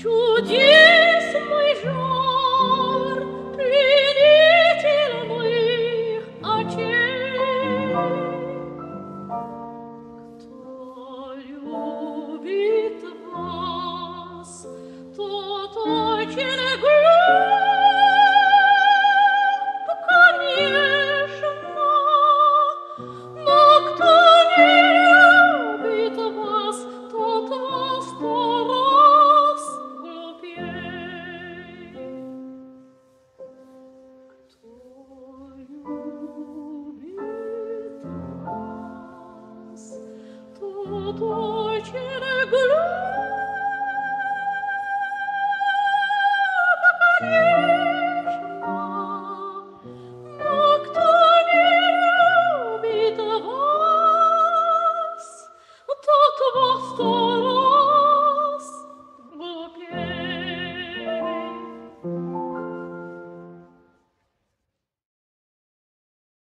出局。Вас, тот очень глуп,